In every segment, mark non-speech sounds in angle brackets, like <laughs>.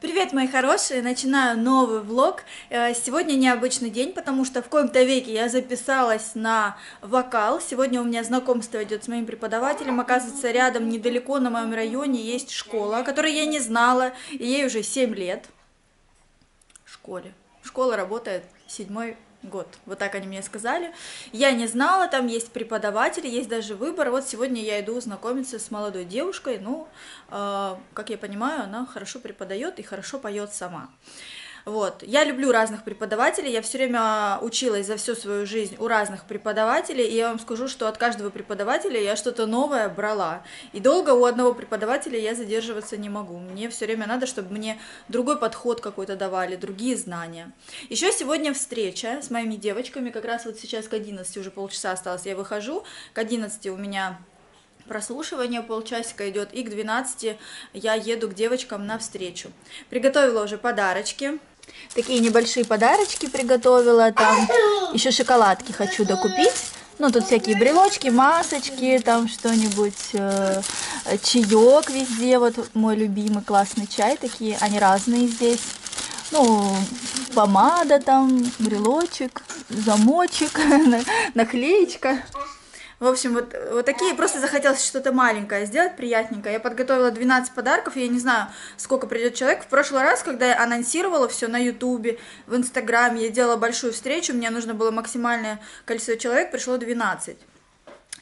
Привет, мои хорошие! Начинаю новый влог. Э, сегодня необычный день, потому что в коем-то веке я записалась на вокал. Сегодня у меня знакомство идет с моим преподавателем. Оказывается, рядом, недалеко на моем районе есть школа, о которой я не знала, и ей уже 7 лет. В школе. Школа работает седьмой год. Вот так они мне сказали. Я не знала, там есть преподаватели, есть даже выбор. Вот сегодня я иду знакомиться с молодой девушкой. Ну, э, как я понимаю, она хорошо преподает и хорошо поет сама. Вот. Я люблю разных преподавателей, я все время училась за всю свою жизнь у разных преподавателей, и я вам скажу, что от каждого преподавателя я что-то новое брала. И долго у одного преподавателя я задерживаться не могу. Мне все время надо, чтобы мне другой подход какой-то давали, другие знания. Еще сегодня встреча с моими девочками, как раз вот сейчас к 11, уже полчаса осталось, я выхожу, к 11 у меня прослушивание полчасика идет, и к 12 я еду к девочкам на встречу. Приготовила уже подарочки, Такие небольшие подарочки приготовила, там еще шоколадки хочу докупить. Ну, тут всякие брелочки, масочки, там что-нибудь, э, чаек везде, вот мой любимый классный чай, такие, они разные здесь. Ну, помада там, брелочек, замочек, <laughs> наклеечка. В общем, вот, вот такие, просто захотелось что-то маленькое сделать, приятненькое. Я подготовила 12 подарков, я не знаю, сколько придет человек. В прошлый раз, когда я анонсировала все на Ютубе, в Инстаграме, я делала большую встречу, мне нужно было максимальное количество человек, пришло 12.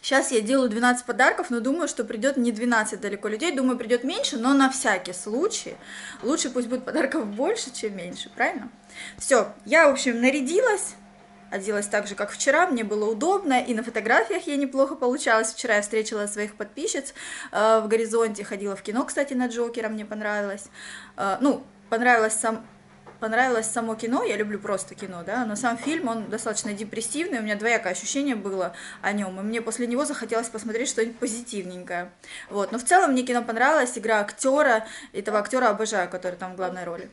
Сейчас я делаю 12 подарков, но думаю, что придет не 12 далеко людей, думаю, придет меньше, но на всякий случай. Лучше пусть будет подарков больше, чем меньше, правильно? Все, я, в общем, нарядилась, оделась так же, как вчера, мне было удобно, и на фотографиях я неплохо получалась. Вчера я встретила своих подписчиц э, в «Горизонте», ходила в кино, кстати, на Джокера, мне понравилось. Э, ну, понравилось сам понравилось само кино, я люблю просто кино, да, но сам фильм, он достаточно депрессивный, у меня двоякое ощущение было о нем, и мне после него захотелось посмотреть что-нибудь позитивненькое, вот, но в целом мне кино понравилось, игра актера, этого актера обожаю, который там в главной роли.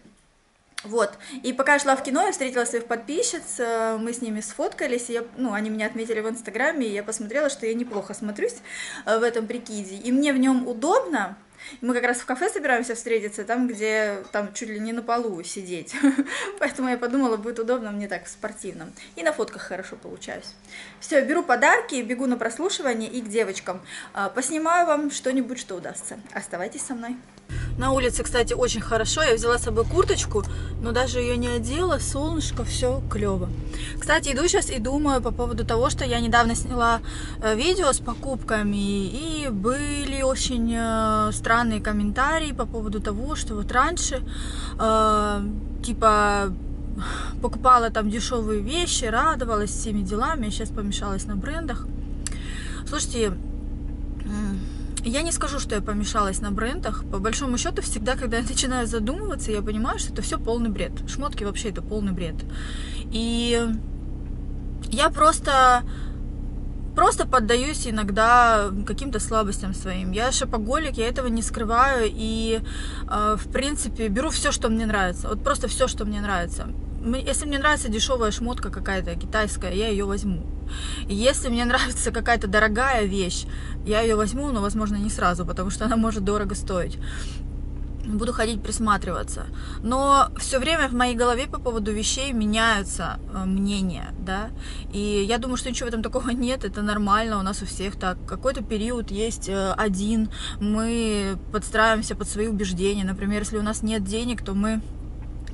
Вот. И пока я шла в кино, я встретила своих подписчиц, э, мы с ними сфоткались, и я, ну, они меня отметили в Инстаграме, и я посмотрела, что я неплохо смотрюсь э, в этом прикиде. И мне в нем удобно, мы как раз в кафе собираемся встретиться, там, где там чуть ли не на полу сидеть. <laughs> Поэтому я подумала, будет удобно мне так в спортивном. И на фотках хорошо получаюсь. Все, беру подарки, бегу на прослушивание и к девочкам. Э, поснимаю вам что-нибудь, что удастся. Оставайтесь со мной. На улице, кстати, очень хорошо. Я взяла с собой курточку, но даже ее не одела. Солнышко, все клево. Кстати, иду сейчас и думаю по поводу того, что я недавно сняла э, видео с покупками, и были очень э, странные комментарии по поводу того, что вот раньше, э, типа, покупала там дешевые вещи, радовалась всеми делами, а сейчас помешалась на брендах. Слушайте, я не скажу, что я помешалась на брендах. По большому счету, всегда, когда я <laughs> начинаю задумываться, я понимаю, что это все полный бред. Шмотки вообще это полный бред. И я просто просто поддаюсь иногда каким-то слабостям своим. Я шопоголик, я этого не скрываю и, э, в принципе, беру все, что мне нравится. Вот просто все, что мне нравится. Если мне нравится дешевая шмотка какая-то китайская, я ее возьму. Если мне нравится какая-то дорогая вещь, я ее возьму, но, возможно, не сразу, потому что она может дорого стоить буду ходить присматриваться. Но все время в моей голове по поводу вещей меняются э, мнения, да, и я думаю, что ничего в этом такого <laughs> нет, это нормально, у нас у всех так. Какой-то период есть э, один, мы подстраиваемся под свои убеждения, например, если у нас нет денег, то мы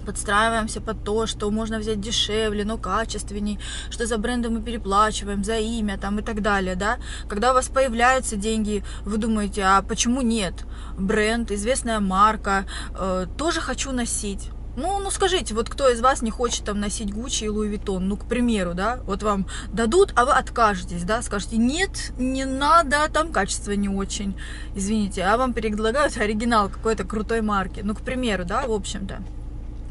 подстраиваемся под то, что можно взять дешевле, но качественней, что за бренды мы переплачиваем, за имя там и так далее, да. Когда у вас появляются деньги, вы думаете, а почему нет? Бренд, известная марка, э, тоже хочу носить. Ну, ну скажите, вот кто из вас не хочет там носить Гуччи и Луи Виттон, ну, к примеру, да, вот вам дадут, а вы откажетесь, да, скажете, нет, не надо, там качество не очень, извините, а вам предлагают оригинал какой-то крутой марки, ну, к примеру, да, в общем-то.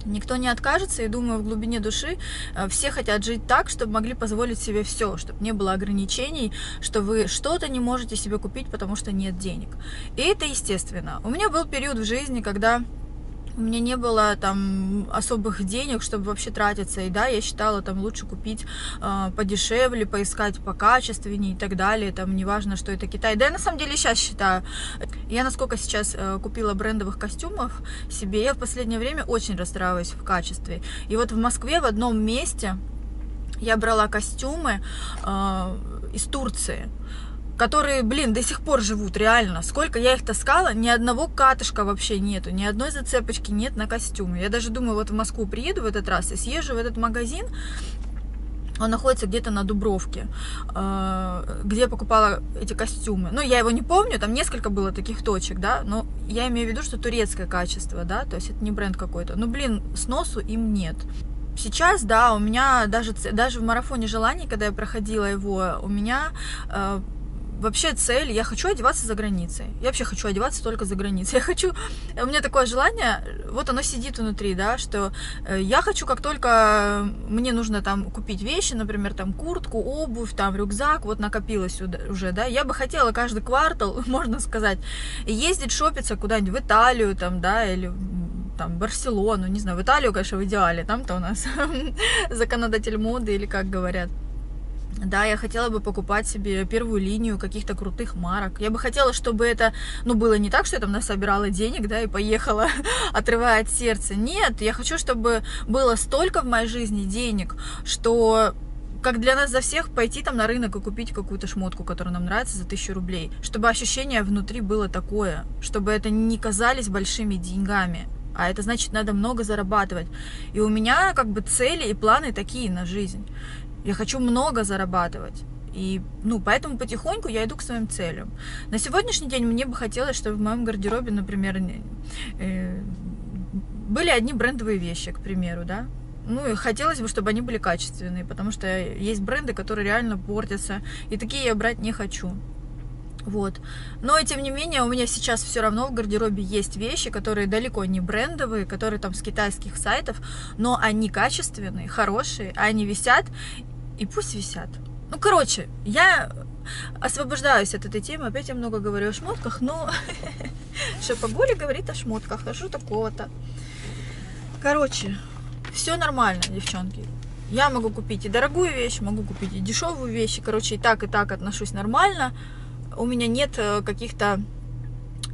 Никто не откажется, и думаю, в глубине души э, все хотят жить так, чтобы могли позволить себе все, чтобы не было ограничений, что вы что-то не можете себе купить, потому что нет денег. И это естественно. У меня был период в жизни, когда у меня не было там особых денег, чтобы вообще тратиться. И да, я считала, там лучше купить э, подешевле, поискать покачественнее и так далее. Там неважно, что это Китай. Да, я на самом деле сейчас считаю. Я насколько сейчас э, купила брендовых костюмов себе, я в последнее время очень расстраиваюсь в качестве. И вот в Москве в одном месте я брала костюмы э, из Турции которые, блин, до сих пор живут, реально. Сколько я их таскала, ни одного катышка вообще нету, ни одной зацепочки нет на костюме. Я даже думаю, вот в Москву приеду в этот раз и съезжу в этот магазин, он находится где-то на Дубровке, э, где я покупала эти костюмы. Ну, я его не помню, там несколько было таких точек, да, но я имею в виду, что турецкое качество, да, то есть это не бренд какой-то. Ну, блин, сносу им нет. Сейчас, да, у меня даже, даже в марафоне желаний, когда я проходила его, у меня э, вообще цель, я хочу одеваться за границей. Я вообще хочу одеваться только за границей. <laughs> Я хочу, у меня такое желание, вот оно сидит внутри, да, что э, я хочу, как только мне нужно там купить вещи, например, там куртку, обувь, там рюкзак, вот накопилось уже, да, я бы хотела каждый квартал, <laughs> можно сказать, ездить шопиться куда-нибудь в Италию, там, да, или там, Барселону, не знаю, в Италию, конечно, в идеале, там-то у нас <laughs> законодатель моды, или как говорят. Да, я хотела бы покупать себе первую линию каких-то крутых марок. Я бы хотела, чтобы это, ну, было не так, что я там насобирала денег, да, и поехала, <laughs> отрывая от сердца. Нет, я хочу, чтобы было столько в моей жизни денег, что как для нас за всех пойти там на рынок и купить какую-то шмотку, которая нам нравится за тысячу рублей. Чтобы ощущение внутри было такое, чтобы это не казались большими деньгами. А это значит, надо много зарабатывать. И у меня как бы цели и планы такие на жизнь. Я хочу много зарабатывать. И, ну, поэтому потихоньку я иду к своим целям. На сегодняшний день мне бы хотелось, чтобы в моем гардеробе, например, э, были одни брендовые вещи, к примеру, да. Ну, и хотелось бы, чтобы они были качественные, потому что есть бренды, которые реально портятся, и такие я брать не хочу. Вот. Но, тем не менее, у меня сейчас все равно в гардеробе есть вещи, которые далеко не брендовые, которые там с китайских сайтов, но они качественные, хорошие, они висят, и пусть висят. Ну, короче, я освобождаюсь от этой темы. Опять я много говорю о шмотках, но <laughs> Шапоголи говорит о шмотках. А что такого-то? Короче, все нормально, девчонки. Я могу купить и дорогую вещь, могу купить и дешевую вещь. Короче, и так, и так отношусь нормально. У меня нет э, каких-то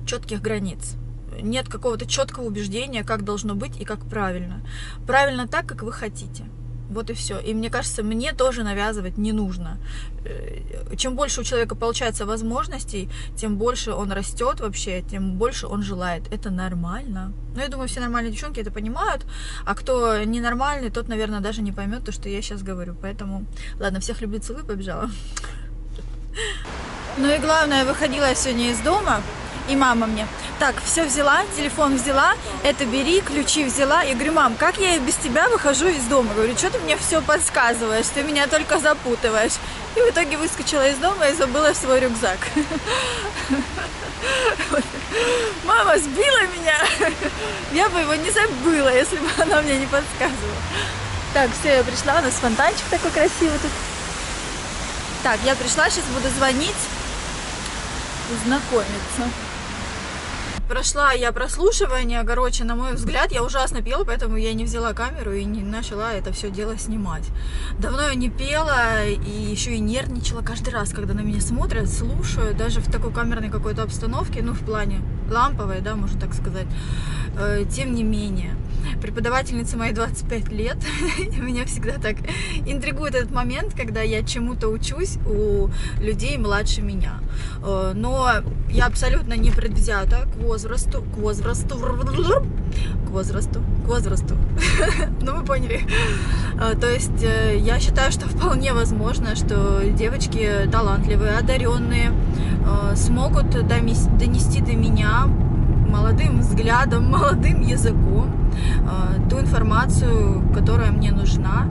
четких границ. Нет какого-то четкого убеждения, как должно быть и как правильно. Правильно так, как вы хотите. Вот и все. И мне кажется, мне тоже навязывать не нужно. Э, чем больше у человека получается возможностей, тем больше он растет вообще, тем больше он желает. Это нормально. Но я думаю, все нормальные девчонки это понимают. А кто ненормальный, тот, наверное, даже не поймет то, что я сейчас говорю. Поэтому, ладно, всех люблю, целую, побежала. Ну и главное, выходила я сегодня из дома, и мама мне, так, все взяла, телефон взяла, это бери, ключи взяла. Я говорю, мам, как я без тебя выхожу из дома? Говорю, что ты мне все подсказываешь, ты меня только запутываешь. И в итоге выскочила из дома и забыла свой рюкзак. <laughs> Мама сбила меня. Я бы его не забыла, если бы она мне не подсказывала. Так, все, я пришла, у нас фонтанчик такой красивый тут. Так, я пришла, сейчас буду звонить знакомиться прошла я прослушивание, короче, на мой взгляд, я ужасно пела, поэтому я не взяла камеру и не начала это все дело снимать. Давно я не пела и еще и нервничала каждый раз, когда на меня смотрят, слушают, даже в такой камерной какой-то обстановке, ну, в плане ламповой, да, можно так сказать. Э, тем не менее, преподавательница моей 25 лет, <laughs> меня всегда так интригует этот момент, когда я чему-то учусь у людей младше меня. Э, но я абсолютно не предвзята к возрасту, к возрасту, к возрасту, к возрасту. <laughs> ну, вы поняли. Э, то есть я считаю, что вполне возможно, что девочки талантливые, одаренные, смогут донести до меня молодым взглядом, <laughs> молодым языком э, ту информацию, которая мне нужна,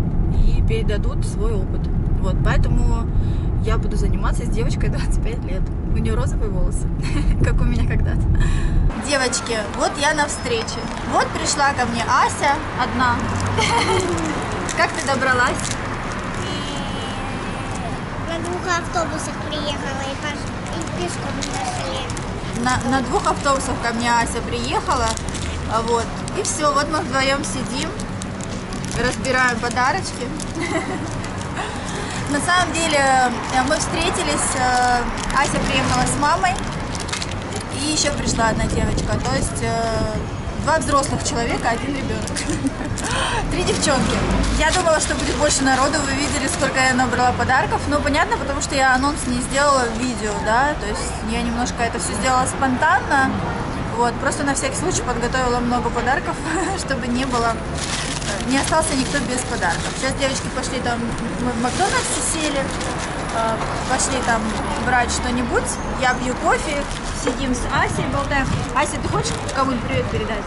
и передадут свой опыт. Вот, поэтому я буду заниматься с девочкой <laughs> 25 лет. У нее розовые волосы, <laughs> как у меня когда-то. Девочки, вот я на встрече. Вот пришла ко мне Ася одна. <laughs> Как ты добралась? На двух автобусах приехала и, пешком нашли на, на двух автобусах ко мне Ася приехала. А вот. И все, вот мы вдвоем сидим, разбираем подарочки. На самом деле э, мы встретились, э, Ася приехала с мамой, и еще пришла одна девочка. То есть э, два взрослых человека, один ребенок. <laughs> Три девчонки. Я думала, что будет больше народу. Вы видели, сколько я набрала подарков. Ну, понятно, потому что я анонс не сделала в видео, да. То есть я немножко это все сделала спонтанно. Вот, просто на всякий случай подготовила много подарков, <laughs> чтобы не было, не остался никто без подарков. Сейчас девочки пошли там, мы в Макдональдсе сели, э, пошли там брать что-нибудь. Я пью кофе, сидим с Асей, болтаем. Ася, ты хочешь кому-нибудь привет передать?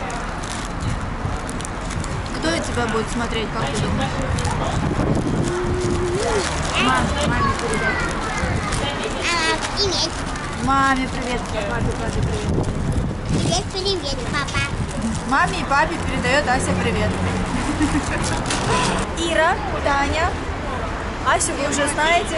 Кто тебя будет смотреть, как ты думаешь? Мам, маме передай. А, привет. Маме привет, папе, папе привет. Привет, привет, папа. Маме и папе передает Ася привет. Ира, Таня. Асю вы уже знаете.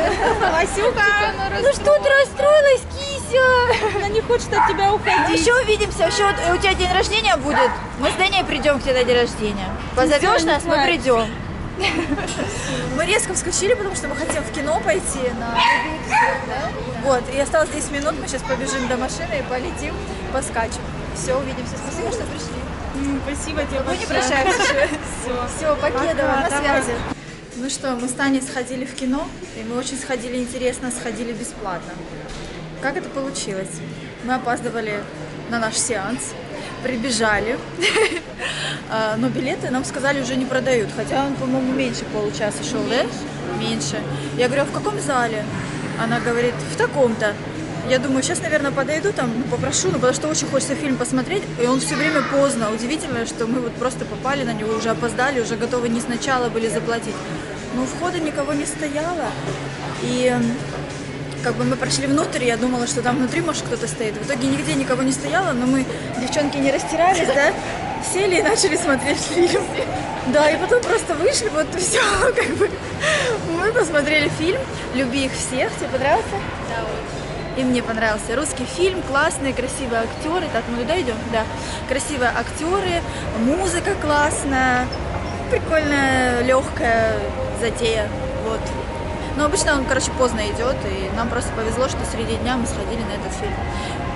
Асюка. Ну что ты расстроилась, Кися? Она не хочет от тебя уходить. Еще увидимся, еще у тебя день рождения будет. Мы с Даней придем к тебе на день рождения. Позовешь нас, мы придем. Мы резко вскочили, потому что мы хотим в кино пойти на <laughs> Вот, и осталось 10 минут, мы сейчас побежим до машины и полетим, поскачем. Все, увидимся. Спасибо, что пришли. Спасибо тебе Мы не большое. прощаемся. Все. <laughs> Все, покедово, на связи. Ну что, мы с Таней сходили в кино, и мы очень сходили интересно, сходили бесплатно. Как это получилось? Мы опаздывали на наш сеанс, прибежали, <laughs> А, но билеты нам сказали уже не продают, хотя он, по-моему, меньше получаса шел, да? Меньше. Я говорю, а в каком зале? Она говорит, в таком-то. Я думаю, сейчас, наверное, подойду там, ну, попрошу, ну, потому что очень хочется фильм посмотреть, и он все время поздно. Удивительно, что мы вот просто попали на него, уже опоздали, уже готовы не сначала были заплатить. Но у входа никого не стояло, и как бы мы прошли внутрь, я думала, что там внутри, может, кто-то стоит. В итоге нигде никого не стояло, но мы, девчонки, не растирались, да, сели и начали смотреть фильм. Да, и потом просто вышли, вот все, <laughs> как бы. Мы посмотрели фильм «Люби их всех». Тебе понравился? И мне понравился. Русский фильм, классные, красивые актеры. Так, мы туда идем? Да. Красивые актеры, музыка классная, прикольная, легкая затея. Вот. Но обычно он, короче, поздно идет, и нам просто повезло, что среди дня мы сходили на этот фильм.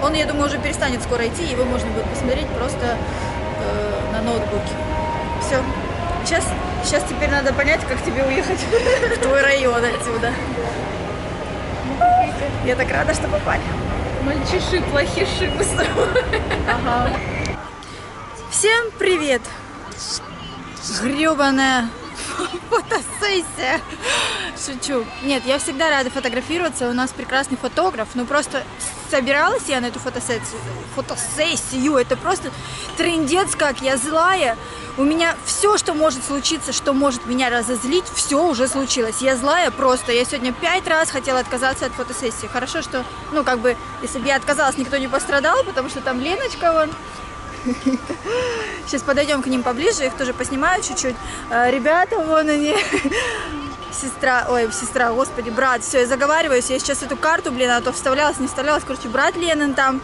Он, я думаю, уже перестанет скоро идти, его можно будет посмотреть просто э, на ноутбуке. Все. Сейчас, сейчас теперь надо понять, как тебе уехать <laughs> в твой район отсюда. Я так рада, что попали. Мальчиши, плохиши мы с тобой. Всем привет! Гребаная фотосессия. Шучу. Нет, я всегда рада фотографироваться. У нас прекрасный фотограф. Ну просто собиралась я на эту фотосессию. Фотосессию. Это просто трендец как. Я злая. У меня все, что может случиться, что может меня разозлить, все уже случилось. Я злая просто. Я сегодня пять раз хотела отказаться от фотосессии. Хорошо, что, ну, как бы, если бы я отказалась, никто не пострадал, потому что там Леночка, вон, Сейчас подойдем к ним поближе, их тоже поснимаю чуть-чуть. Э, Ребята, вон они. Сестра, ой, сестра, господи, брат, все, я заговариваюсь, я сейчас эту карту, блин, а то вставлялась, не вставлялась, короче, брат Ленин там,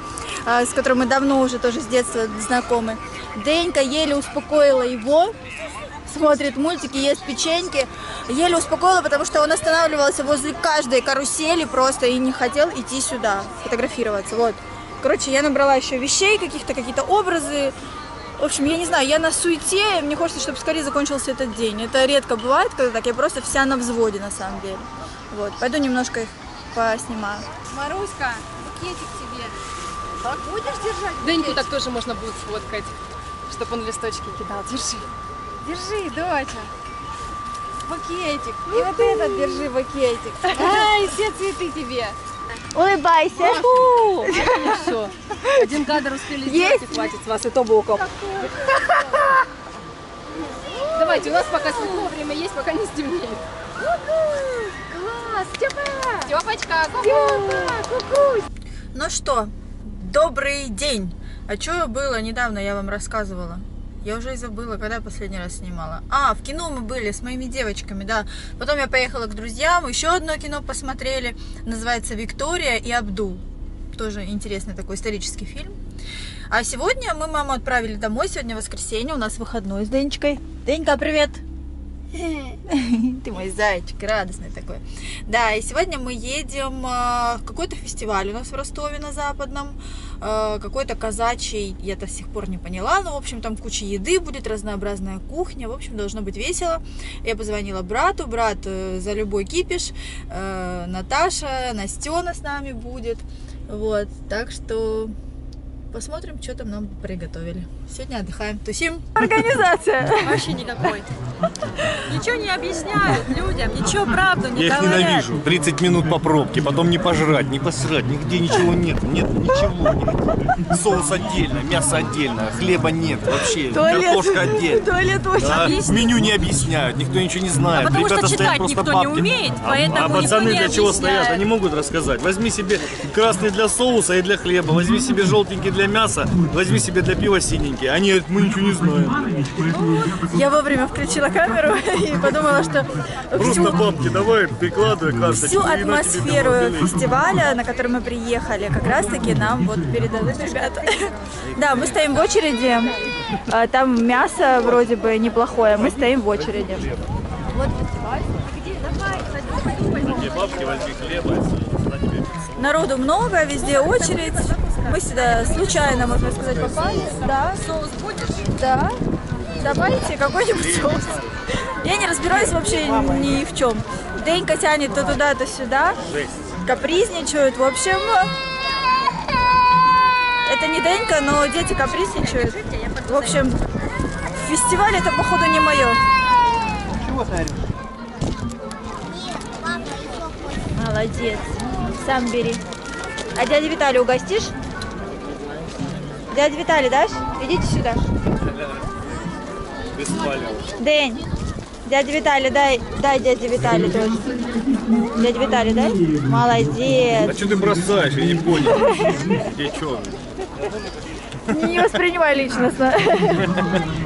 э, с которым мы давно уже тоже с детства знакомы. Денька еле успокоила его, смотрит мультики, ест печеньки. Еле успокоила, потому что он останавливался возле каждой карусели просто и не хотел идти сюда фотографироваться. Вот. Короче, я набрала еще вещей, каких-то какие-то образы. В общем, я не знаю, я на суете, мне хочется, чтобы скорее закончился этот день. Это редко бывает, когда так, я просто вся на взводе на самом деле. Вот, пойду немножко их поснимаю. Маруська, букетик тебе. Так будешь держать? Деньку так тоже можно будет сфоткать, чтобы он листочки кидал. Держи. Держи, доча. Букетик. И вот этот держи букетик. Ай, все цветы тебе. Улыбайся. Все. Один кадр успели Есть? сделать и хватит с вас и то боком. Давайте, у нас пока светло, время есть, пока не стемнеет. Класс, Степа! Степочка, ку Ну что, добрый день. А что было недавно, я вам рассказывала. Я уже и забыла, когда я последний раз снимала. А, в кино мы были с моими девочками, да. Потом я поехала к друзьям, еще одно кино посмотрели. Называется «Виктория и Абдул». Тоже интересный такой исторический фильм. А сегодня мы маму отправили домой. Сегодня воскресенье, у нас выходной с Денечкой. Денька, привет! <laughs> Ты мой зайчик, радостный такой. Да, и сегодня мы едем а, в какой-то фестиваль у нас в Ростове на Западном. а, Какой-то казачий, я до сих пор не поняла, но, в общем, там куча еды будет, разнообразная кухня, в общем, должно быть весело. Я позвонила брату, брат э, за любой кипиш, э, Наташа, Настена с нами будет, вот, так что посмотрим, что там нам приготовили. Сегодня отдыхаем, тусим. Организация! <laughs> Вообще никакой. Ничего не объясняют людям, ничего правду не Я их ненавижу. 30 минут по пробке, потом не пожрать, не посрать, нигде ничего нет. Нет ничего. нигде. Соус отдельно, мясо отдельно, хлеба нет вообще, картошка отдельно. Туалет Да, Объясни. меню не объясняют, никто ничего не знает. А потому что Ребята стоят читать просто никто не бабки. умеет, А- поэтому а, никто пацаны не для чего объясняет. стоят? Они могут рассказать. Возьми себе красный для соуса и для хлеба, возьми себе желтенький для мяса, возьми себе для пива синенький. Они говорят, мы ничего не знаем. Я вовремя включила камеру <laughs> и подумала, что Просто всю, бабки давай, прикладывай карточку. всю атмосферу фестиваля, на который мы приехали, как раз таки нам вот передадут ребята. <laughs> Да, мы стоим в очереди. А, Там мясо вроде бы неплохое, мы стоим в очереди. Где бабки, возьми хлеба. на тебе Народу много, везде очередь. Мы сюда случайно, можно сказать, попали. Да. Соус будешь? Да. Давайте какой-нибудь <laughs> соус. Я не разбираюсь вообще ни в чем. Денька тянет то туда, то сюда. Капризничают. В общем, это не Денька, но дети капризничают. В общем, фестиваль это, походу, не мое. Молодец. Сам бери. А дядя Виталий угостишь? Дядя Виталий, дашь? Идите сюда. День. Дядя Виталий, дай, дай дяде Виталий тоже. Дядя Виталий, дай. А Молодец. что ты бросаешь? Я не понял. Тебе что? Не воспринимай личностно.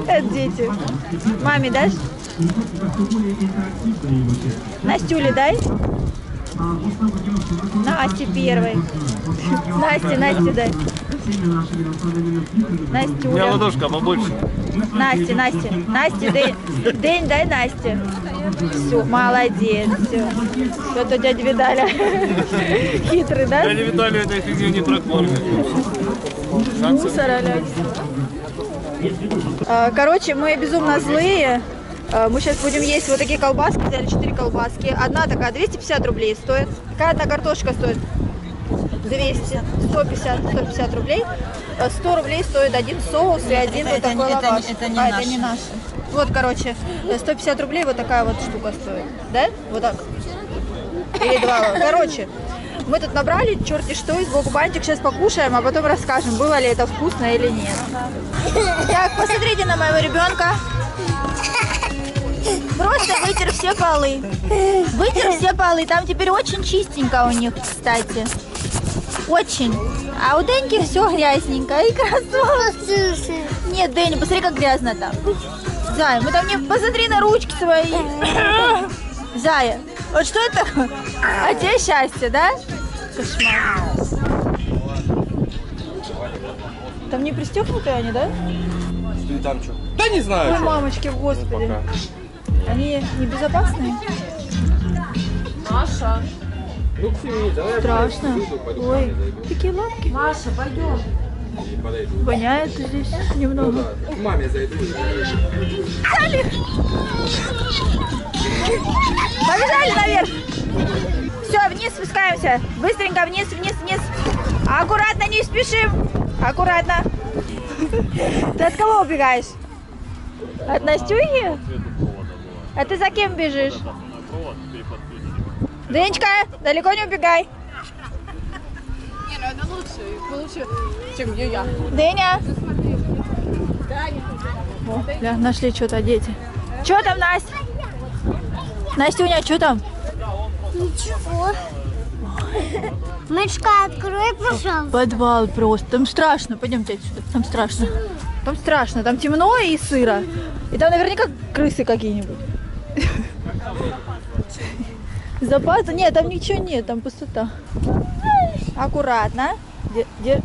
Это дети. Маме дашь? Настюле дай. Насте первой. Насте, Насте дай. У меня ладошка побольше. Насте, Насте. Насте, День, День дай Насте. Все, молодец. Все. Это дядя Виталя. <laughs> Хитрый, да? Я не Виталий этой фигню не прокормит. Мусора. А, Короче, мы безумно злые. А, Мы сейчас будем есть вот такие колбаски, взяли 4 колбаски. Одна такая 250 рублей стоит. Какая одна картошка стоит? 200, 150, 150 рублей. А 100 рублей стоит один соус и один вот такой лаваш. а, это не наши. Вот, короче, э, 150 рублей вот такая вот штука стоит. Да? Вот так. Или два. Короче, мы тут набрали черти что из двух бантик. Сейчас покушаем, а потом расскажем, было ли это вкусно или нет. Так, посмотрите на моего ребенка. Просто вытер все полы. Вытер все полы. Там теперь очень чистенько у них, кстати. Очень. А у Деньки все грязненько. И красотка. Нет, Дэнни, посмотри, как грязно там. Зая, мы там не... Посмотри на ручки свои. Зая, вот что это? А тебе счастье, да? Кошмар. Там не пристегнутые они, да? Ты там что? Да не знаю. Ой, чё. мамочки, господи. Пока. Они небезопасные? Маша, Страшно. Ой, такие лапки. Маша, пойдем. Воняет здесь немного. К маме зайду. Побежали наверх. Все, вниз спускаемся. Быстренько вниз, вниз, вниз. Аккуратно, не спешим. Аккуратно. Ты от кого убегаешь? От Настюхи? А ты за кем бежишь? Денечка, далеко не убегай. Не, ну это лучше, лучше, чем я. Деня. О, бля, нашли что-то дети. Что там, Настя? Настюня, что там? Ничего. Мышка, открой, пожалуйста. Подвал просто. Там страшно. Пойдемте отсюда. Там страшно. Там страшно. Там темно и сыро. И там наверняка крысы какие-нибудь. Запаса? Нет, там ничего нет. Там пустота. Аккуратно.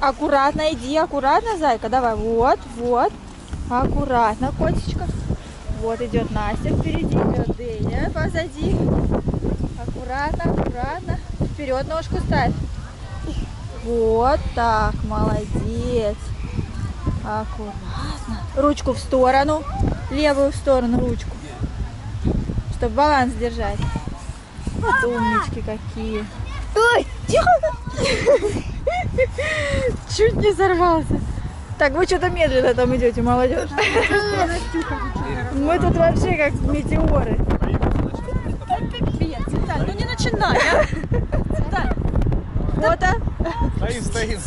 Аккуратно иди, аккуратно, зайка. Давай, вот, вот. Аккуратно, котечка. Вот идет Настя впереди, идет Дэня позади. Аккуратно, аккуратно. Вперед ножку ставь. Вот так, молодец. Аккуратно. Ручку в сторону. Левую в сторону ручку. Чтобы баланс держать. Вот умнички какие. Ой, тихо! Чуть не сорвался. Так, вы что-то медленно там идете, молодежь. Мы тут вообще как метеоры. Привет, Виталь, ну не начинай, а. Виталь, Фото. Стоит, стоит.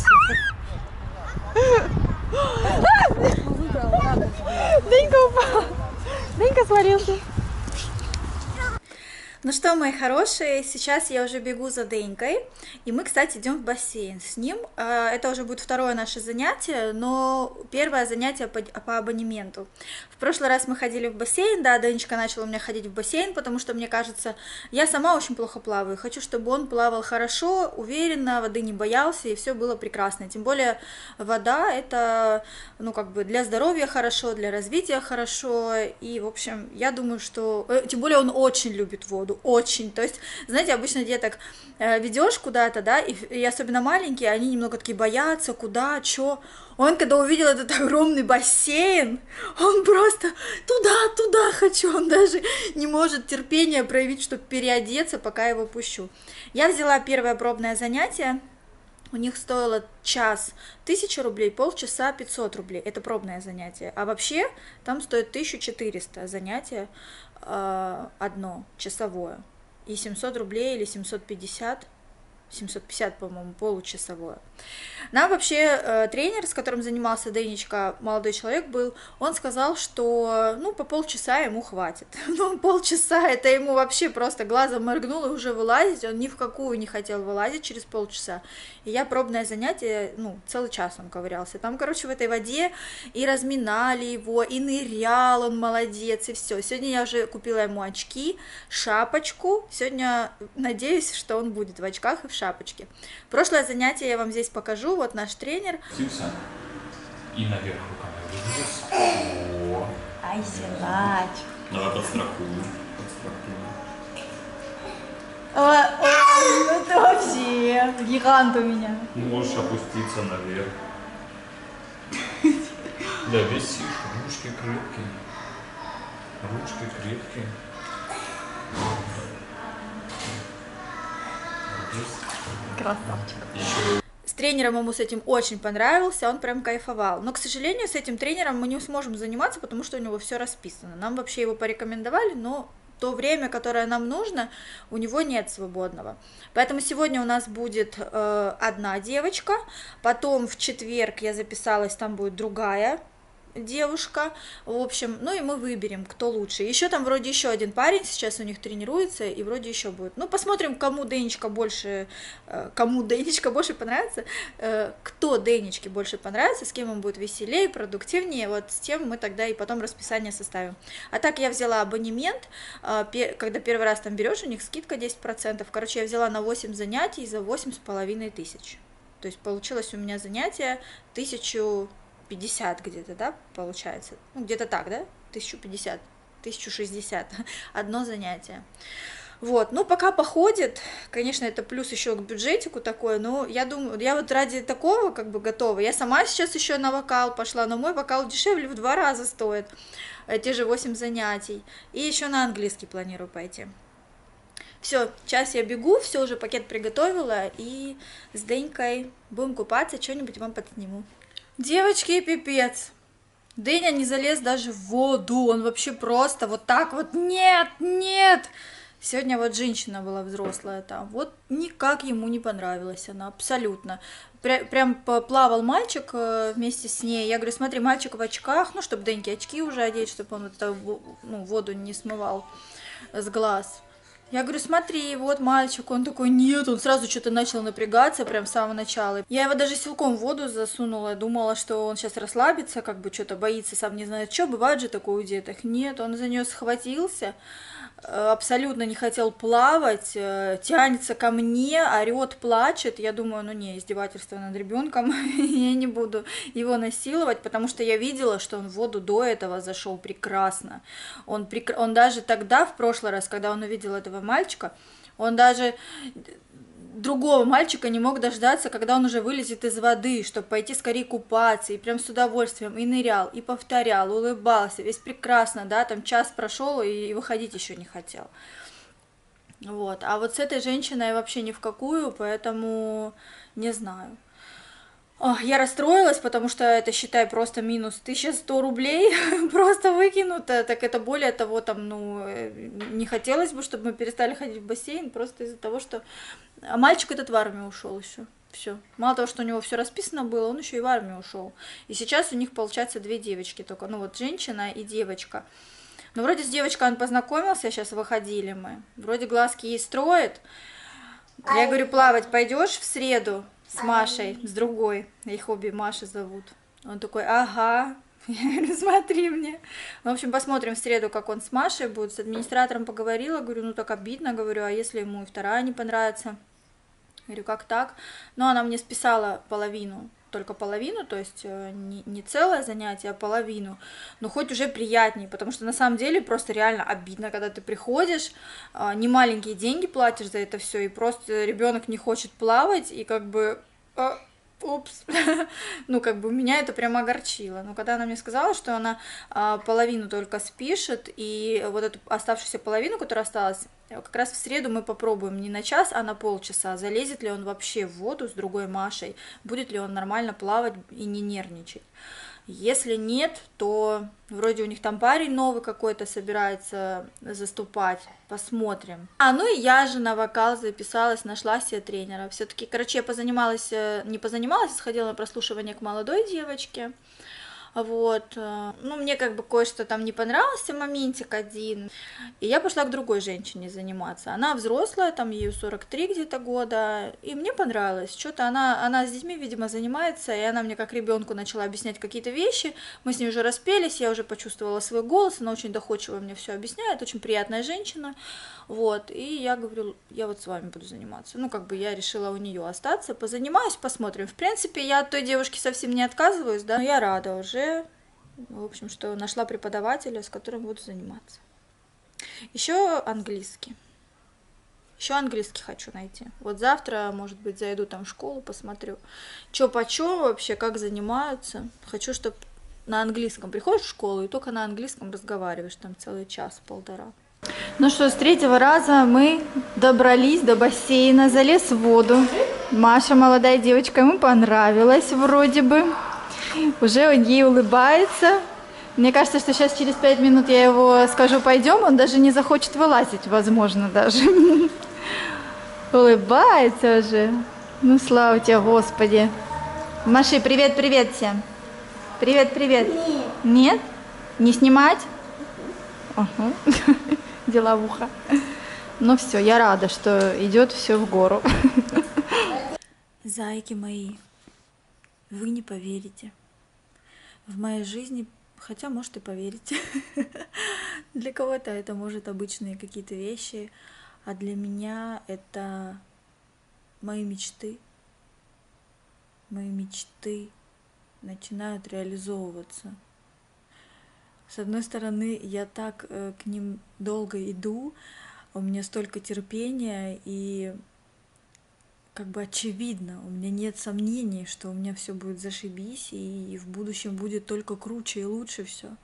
Денька упала. Денька сварился. Ну что, мои хорошие, сейчас я уже бегу за Денькой, и мы, кстати, идем в бассейн с ним. А, Это уже будет второе наше занятие, но первое занятие по, по абонементу. В прошлый раз мы ходили в бассейн, да, Денечка начала у меня ходить в бассейн, потому что, мне кажется, я сама очень плохо плаваю, хочу, чтобы он плавал хорошо, уверенно, воды не боялся, и все было прекрасно. Тем более вода это, ну, как бы для здоровья хорошо, для развития хорошо, и, в общем, я думаю, что... э, Тем более он очень любит воду, очень. То есть, знаете, обычно деток э, ведешь куда-то, да, и, и особенно маленькие, они немного такие боятся, куда, чё. Он, когда увидел этот огромный бассейн, он просто туда, туда хочу, он даже не может терпения проявить, чтобы переодеться, пока его пущу. Я взяла первое пробное занятие, у них стоило час 1000 рублей, полчаса 500 рублей. Это пробное занятие. А вообще там стоит 1400 занятие э, одно, часовое. И 700 рублей или 750 750, по-моему, получасовое. Нам вообще э, тренер, с которым занимался Денечка, молодой человек был, он сказал, что ну по полчаса ему хватит. <laughs> Ну полчаса это ему вообще просто глазом моргнул и уже вылазить, он ни в какую не хотел вылазить через полчаса. И я пробное занятие, ну целый час он ковырялся. Там, короче, в этой воде и разминали его, и нырял он молодец, и все. Сегодня я уже купила ему очки, шапочку. Сегодня надеюсь, что он будет в очках и в шапочке. Прошлое занятие я вам здесь покажу. Вот наш тренер. Опустился и наверх руками Ай, силач. давай подстрахуем. Подстрахуем. ну ты вообще гигант у меня. Можешь опуститься наверх. Да, висишь, ручки крепкие. Ручки крепкие. Красавчик. С тренером ему с этим очень понравился, он прям кайфовал. Но, к сожалению, с этим тренером мы не сможем заниматься, потому что у него все расписано. Нам вообще его порекомендовали, но то время, которое нам нужно, у него нет свободного. Поэтому сегодня у нас будет э, одна девочка, потом в четверг я записалась, там будет другая девушка, в общем, ну и мы выберем, кто лучше. Еще там вроде еще один парень сейчас у них тренируется, и вроде еще будет. Ну, посмотрим, кому Денечка больше, э, кому Денечка больше понравится, э, кто Денечке больше понравится, с кем он будет веселее, продуктивнее, вот с тем мы тогда и потом расписание составим. А так я взяла абонемент, э, когда первый раз там берешь, у них скидка 10%, короче, я взяла на 8 занятий за 8,5 тысяч. То есть получилось у меня занятие 1000 50 где-то, да, получается? Ну, где-то так, да? 1050, 1060, <laughs> одно занятие. Вот, ну, пока походит, конечно, это плюс еще к бюджетику такое, но я думаю, я вот ради такого как бы готова. Я сама сейчас еще на вокал пошла, но мой вокал дешевле в два раза стоит, э, те же 8 занятий. И еще на английский планирую пойти. Все, сейчас я бегу, все уже пакет приготовила, и с Денькой будем купаться, что-нибудь вам подсниму. Девочки, пипец. Дыня не залез даже в воду, он вообще просто вот так вот, нет, нет. Сегодня вот женщина была взрослая там, вот никак ему не понравилась она, абсолютно. Пря- прям плавал мальчик э, вместе с ней, я говорю, смотри, мальчик в очках, ну, чтобы Деньке очки уже одеть, чтобы он это, ну, воду не смывал с глаз. Я говорю, смотри, вот мальчик, он такой, нет, он сразу что-то начал напрягаться прям с самого начала. Я его даже силком в воду засунула, думала, что он сейчас расслабится, как бы что-то боится, сам не знает, что, бывает же такое у деток. Нет, он за нее схватился, абсолютно не хотел плавать, э, тянется ко мне, орет, плачет. Я думаю, ну не, издевательство над ребенком, <laughs> я не буду его насиловать, потому что я видела, что он в воду до этого зашел прекрасно. Он, прек... он даже тогда, в прошлый раз, когда он увидел этого мальчика, он даже другого мальчика не мог дождаться, когда он уже вылезет из воды, чтобы пойти скорее купаться, и прям с удовольствием и нырял, и повторял, улыбался, весь прекрасно, да, там час прошел и выходить еще не хотел. Вот, а вот с этой женщиной вообще ни в какую, поэтому не знаю. Я расстроилась, потому что это, считай, просто минус 1100 рублей <laughs> просто выкинуто. Так это более того, там, ну, э, не хотелось бы, чтобы мы перестали ходить в бассейн, просто из-за того, что... А мальчик этот в армию ушел еще. Все. Мало того, что у него все расписано было, он еще и в армию ушел. И сейчас у них, получается, две девочки только. Ну, вот женщина и девочка. Ну, вроде с девочкой он познакомился, сейчас выходили мы. Вроде глазки ей строит. Я говорю, плавать пойдешь в среду? С Машей, с другой. Их обе Маши зовут. Он такой, ага. <laughs> Я говорю, смотри мне. Ну, в общем, посмотрим в среду, как он с Машей будет. С администратором поговорила, говорю, ну так обидно, говорю, а если ему и вторая не понравится? Говорю, как так? Но она мне списала половину только половину, то есть э, не, не целое занятие, а половину, но хоть уже приятнее, потому что на самом деле просто реально обидно, когда ты приходишь, а, не маленькие деньги платишь за это все, и просто ребенок не хочет плавать, и как бы упс, <laughs> ну, как бы меня это прямо огорчило. Но когда она мне сказала, что она а, половину только спишет, и вот эту оставшуюся половину, которая осталась, как раз в среду мы попробуем не на час, а на полчаса, залезет ли он вообще в воду с другой Машей, будет ли он нормально плавать и не нервничать. Если нет, то вроде у них там парень новый какой-то собирается заступать. Посмотрим. А, ну и я же на вокал записалась, нашла себе тренера. Все-таки, короче, я позанималась, э, не позанималась, сходила на прослушивание к молодой девочке. Вот, э, ну, мне как бы кое-что там не понравился моментик один, и я пошла к другой женщине заниматься. Она взрослая, там ей 43 где-то года, и мне понравилось. Что-то она, она с детьми, видимо, занимается, и она мне как ребенку начала объяснять какие-то вещи. Мы с ней уже распелись, я уже почувствовала свой голос, она очень доходчиво мне все объясняет, очень приятная женщина. Вот, и я говорю, я вот с вами буду заниматься. Ну, как бы я решила у нее остаться, позанимаюсь, посмотрим. В принципе, я от той девушки совсем не отказываюсь, да, но я рада уже, в общем, что нашла преподавателя, с которым буду заниматься. Еще английский. Еще английский хочу найти. Вот завтра, может быть, зайду там в школу, посмотрю, что по чё вообще, как занимаются. Хочу, чтобы на английском приходишь в школу и только на английском разговариваешь там целый час, полтора. Ну что, с третьего раза мы добрались до бассейна, залез в воду. Маша, молодая девочка, ему понравилось вроде бы. Уже он ей улыбается. Мне кажется, что сейчас через пять минут я его скажу, пойдем, он даже не захочет вылазить, возможно, даже. Улыбается уже. Ну, слава тебе, Господи. Маши, привет-привет всем. Привет-привет. Нет. Не снимать? Ага. <laughs> деловуха. Ну все, я рада, что идет все в гору. Зайки мои, вы не поверите. В моей жизни, хотя, может, и поверите. <laughs> Для кого-то это, может, обычные какие-то вещи, а для меня это мои мечты. Мои мечты начинают реализовываться. С одной стороны, я так э, к ним долго иду, у меня столько терпения, и как бы очевидно, у меня нет сомнений, что у меня все будет зашибись, и в будущем будет только круче и лучше все.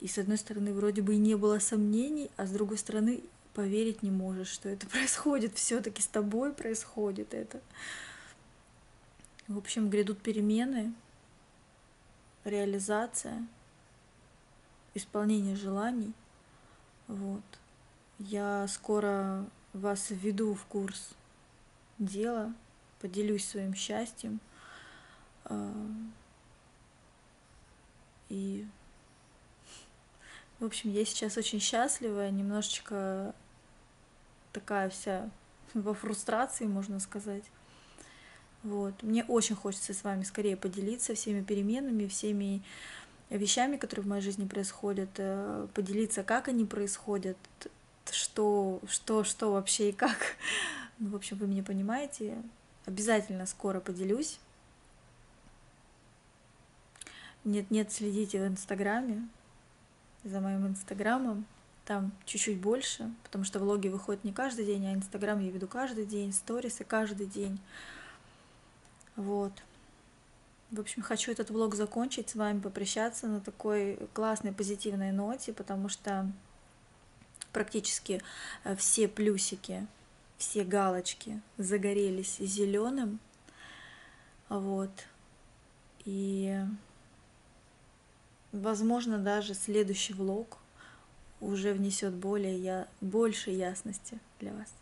И с одной стороны, вроде бы и не было сомнений, а с другой стороны, поверить не можешь, что это <laughs> происходит, все-таки с тобой происходит это. В общем, грядут перемены, реализация — исполнение желаний. Вот. Я скоро вас введу в курс дела, поделюсь своим счастьем. А, и, в общем, я сейчас очень счастлива, немножечко такая вся <laughs> во фрустрации, можно сказать. Вот. Мне очень хочется с вами скорее поделиться всеми переменами, всеми вещами, которые в моей жизни происходят, э, поделиться, как они происходят, что, что, что вообще и как. <laughs> Ну, в общем, вы меня понимаете. Обязательно скоро поделюсь. Нет-нет, следите в Инстаграме за моим Инстаграмом. Там чуть-чуть больше, потому что влоги выходят не каждый день, а Инстаграм я веду каждый день, сторисы каждый день. Вот. В общем, хочу этот влог закончить, с вами попрощаться на такой классной позитивной ноте, потому что практически э, все плюсики, все галочки загорелись зеленым. Вот. И возможно даже следующий влог уже внесет более я... больше ясности для вас.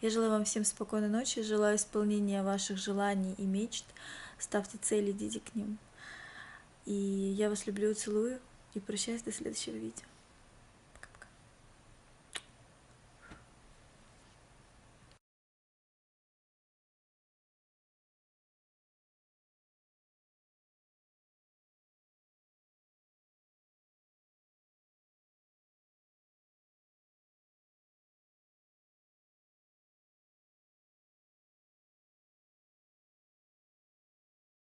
Я желаю вам всем спокойной ночи, желаю исполнения ваших желаний и мечт. Ставьте цели, идите к ним. И я вас люблю, целую и прощаюсь до следующего видео.